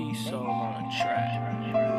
Peace Soul on a track.